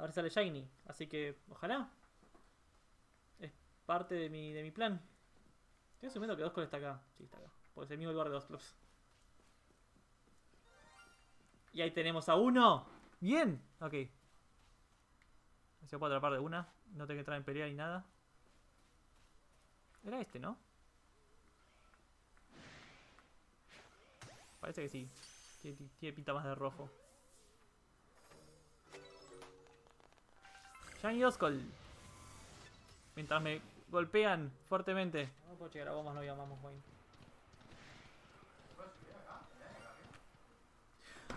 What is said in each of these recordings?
A ver sale Shiny. Así que, ojalá. Es parte de mi, de mi plan. Estoy asumiendo que Doscol está acá. Sí, está acá. Porque es el mismo lugar de Dosclops. Y ahí tenemos a uno. Bien. Ok. Se puede atrapar de una. No tengo que entrar en pelea ni nada. Era este, ¿no? Parece que sí. Tiene, tiene pinta más de rojo. Shiny Doscol. Mientras me golpean fuertemente. No puedo llegar a bombas, no llamamos Wayne.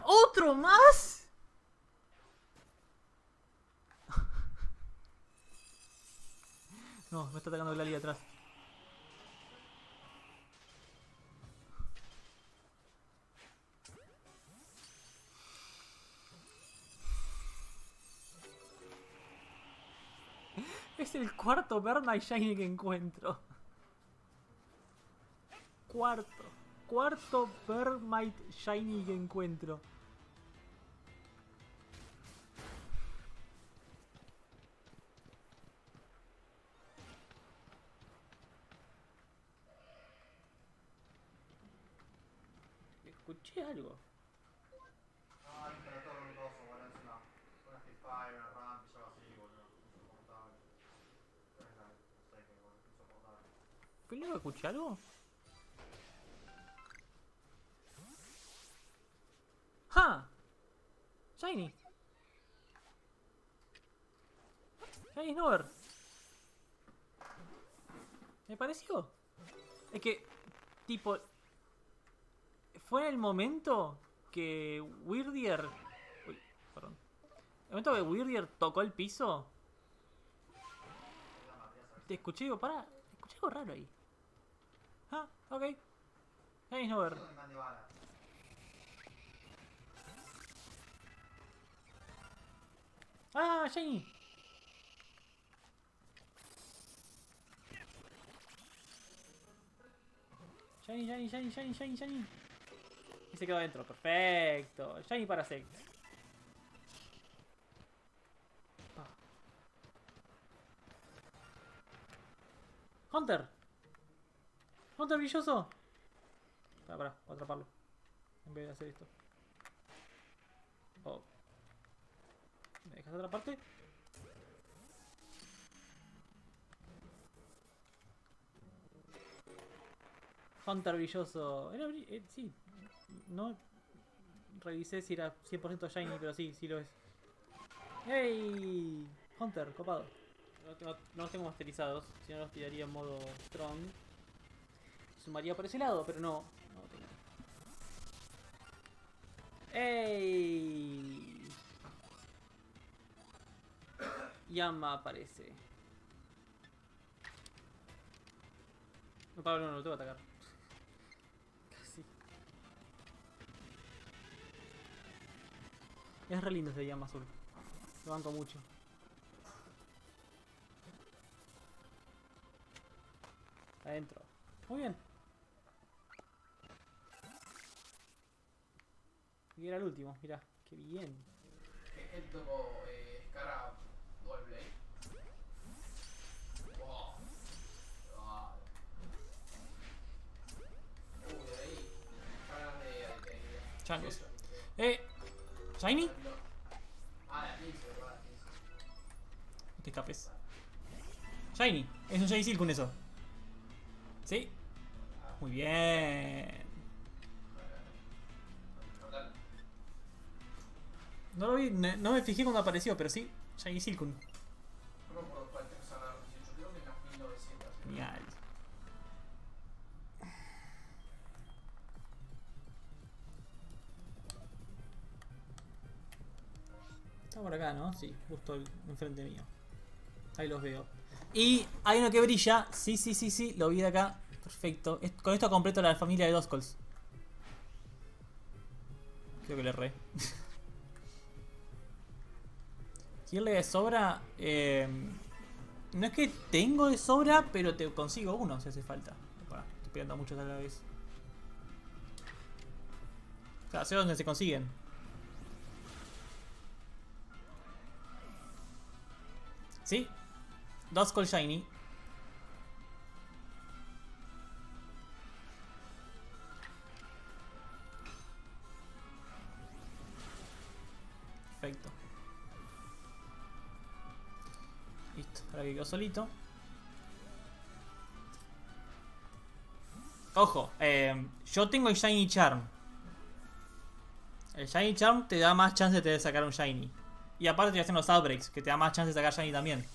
¿Otro más? No, me está atacando Glalie atrás. Es el cuarto Berma y Shiny que encuentro. Cuarto. Cuarto Vermite Shiny que encuentro. Escuché algo. Ah, l'imperatore non lo so, guarda, una, una una boludo. Insoportable. Esa, no sé qué, boludo, insoportable. ¿Fue que escuché algo? ¡Ja! Shiny. Shiny Snover. Me pareció. Es que, tipo, fue el momento que Weirdier... Uy, perdón. El momento que Weirdier tocó el piso. Te escuché, digo, pará, escuché algo raro ahí. Ah, ok. Mi mandi bala. ¡Ah, Shiny! Shiny, Shiny, Shiny, Shiny, Shiny, Shiny. Y se quedó adentro, perfecto. Shiny para Sect. Pa. Hunter. Hunter brilloso. Pará, pará, voy a atraparlo. En vez de hacer esto. Oh. ¿Me dejas atraparte? Hunter brilloso. Era eh, sí. No revisé si era 100% shiny, pero sí, sí lo es. ¡Hey! Hunter, copado. No los tengo masterizados, si no los tiraría en modo strong. Sumaría por ese lado, pero no. No tengo. ¡Ey! Yama aparece. No, Pablo, no, no lo tengo que atacar. Casi. Es re lindo ese llama azul. Lo banco mucho. Adentro. Muy bien. Y era el último, mirá. Qué bien. Il dopo eh, Scara Dual Blade. Wow. Wow. Uh, de ahí. Ganas de, de, de Changos. de- Eh. ¿Shiny? Ah, la 15, ¿verdad? La 15. No te escapes. Shiny. Es un Shiny Silkun eso. ¿Sí? Muy bien. No lo vi, no me fijé cuando apareció, pero sí. Shiny Silkun. No me acuerdo cuál te sacaron. Yo creo que en las 1900. Genial. Está por acá, ¿no? Sí, justo enfrente mío. Ahí los veo. Y hay uno que brilla. Sí, sí, sí, sí. Lo vi de acá. Perfecto. Con esto completo la familia de Doscals. Creo que le erré. ¿Quién le de sobra? Eh, no es que tengo de sobra, pero te consigo uno si hace falta. Pará, estoy a muchos a la vez. Claro, sé dónde se consiguen. ¿Sí? Dos Call Shiny. Perfecto. Listo, ahora que quedó solito. Ojo, eh, yo tengo el Shiny Charm. El Shiny Charm te da más chance de sacar un Shiny. Y aparte estoy haciendo los outbreaks, que te da más chance de sacar Shiny también.